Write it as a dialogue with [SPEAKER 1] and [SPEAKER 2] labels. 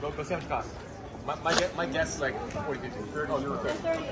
[SPEAKER 1] Go, go see how much it costs. My, my, my guess is like 40, 50. 30. Oh, you 30.
[SPEAKER 2] Thirty.